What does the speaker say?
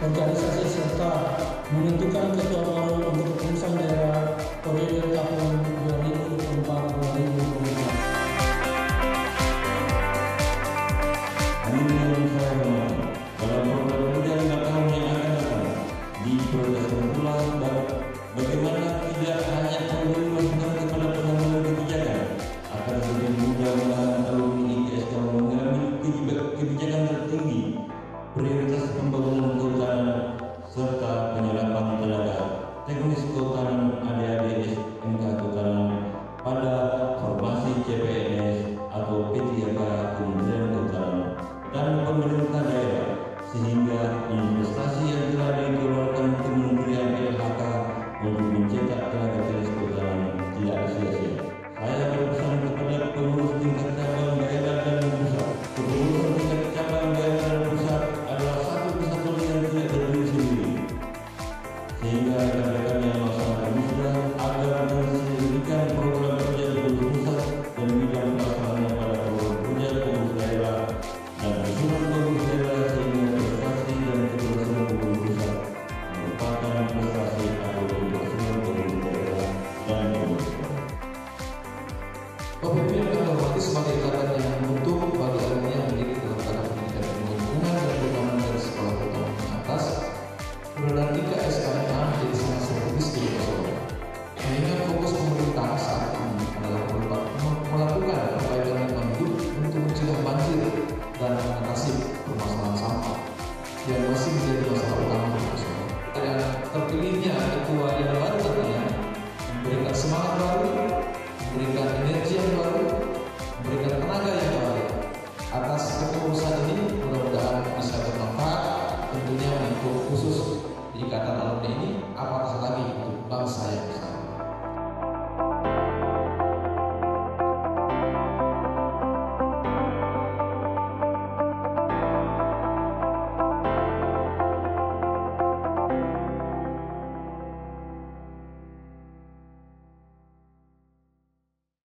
organisasi serta menentukan ketua umum untuk pengurusan pemerintah daerah sehingga investasi yang telah dikeluarkan Kementerian PHK untuk mencetak tenaga kerja berjalan tidak sia-sia. Saya berpesan kepada pengurus tingkat cabang daerah dan pusat. Pengurus tingkat cabang daerah dan pusat adalah satu kesatuan yang tidak terdiri sendiri. Sehingga